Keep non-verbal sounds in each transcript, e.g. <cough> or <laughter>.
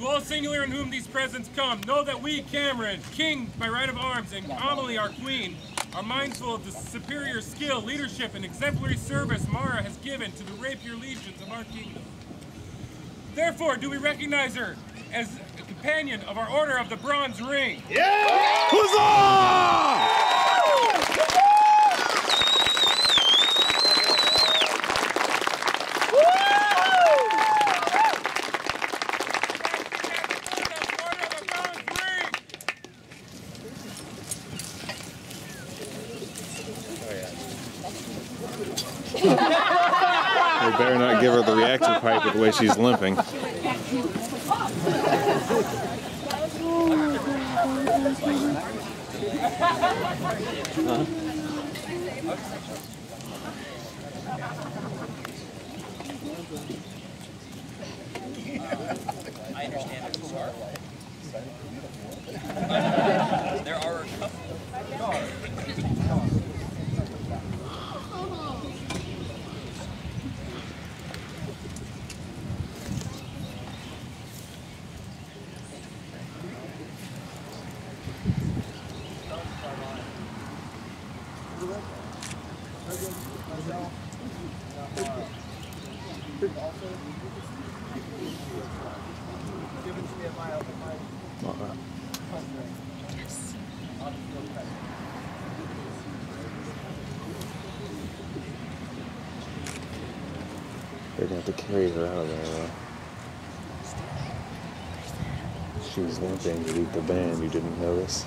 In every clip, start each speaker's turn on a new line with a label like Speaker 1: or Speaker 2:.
Speaker 1: To all singular in whom these presents come, know that we, Cameron, king by right of arms, and Amelie, our queen, are mindful of the superior skill, leadership, and exemplary service Moira has given to the rapier legions of our kingdom. Therefore, do we recognize her as a companion of our Order of the Bronze Ring? Yeah!
Speaker 2: Huzzah!
Speaker 1: Order of the Bronze Ring!
Speaker 2: We better not give her the reactor pipe with the way she's limping.
Speaker 3: I
Speaker 2: They're gonna have to carry her out of there. though. She's limping to beat the band. You didn't notice?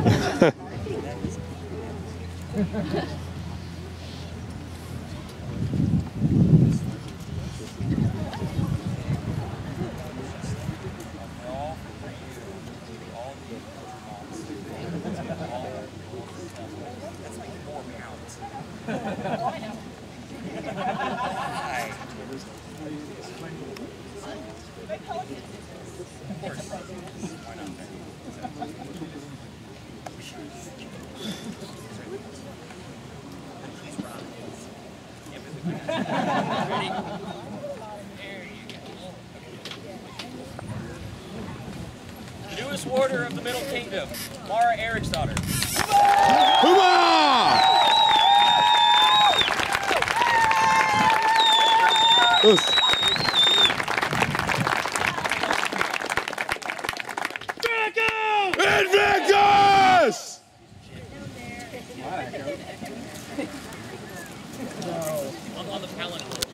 Speaker 3: Hi. <laughs> The newest warder of the Middle Kingdom, Moira Eric's daughter.
Speaker 2: Hoorah! Invictus! on the pallet.